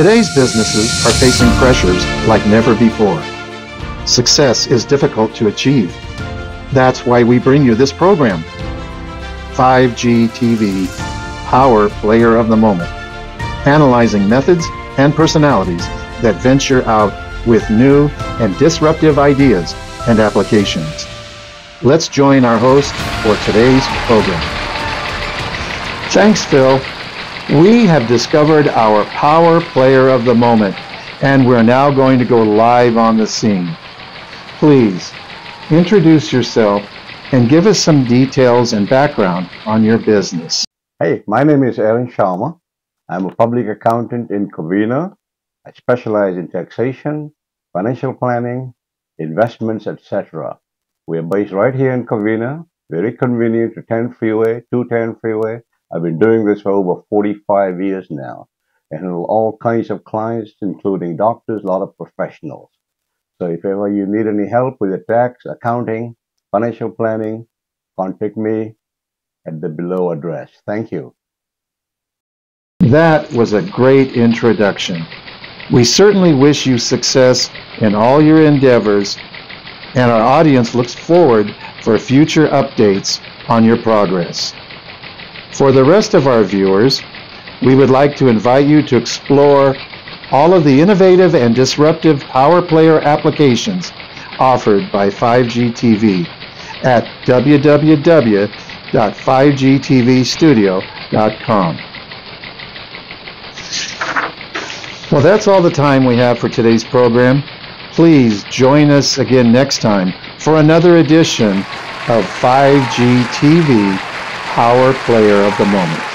Today's businesses are facing pressures like never before. Success is difficult to achieve. That's why we bring you this program. 5G TV, Power Player of the Moment, analyzing methods and personalities that venture out with new and disruptive ideas and applications. Let's join our host for today's program. Thanks, Phil. We have discovered our power player of the moment, and we're now going to go live on the scene. Please introduce yourself and give us some details and background on your business. Hey, my name is Aaron Sharma. I'm a public accountant in Covina. I specialize in taxation, financial planning, investments, etc. We are based right here in Covina, very convenient to 10 freeway, 210 freeway. I've been doing this for over 45 years now and handle all kinds of clients, including doctors, a lot of professionals. So if ever you need any help with the tax, accounting, financial planning, contact me at the below address. Thank you. That was a great introduction. We certainly wish you success in all your endeavors, and our audience looks forward for future updates on your progress. For the rest of our viewers, we would like to invite you to explore all of the innovative and disruptive Power Player applications offered by 5G TV at www.5gtvstudio.com. Well, that's all the time we have for today's program. Please join us again next time for another edition of 5G TV Power Player of the Moment.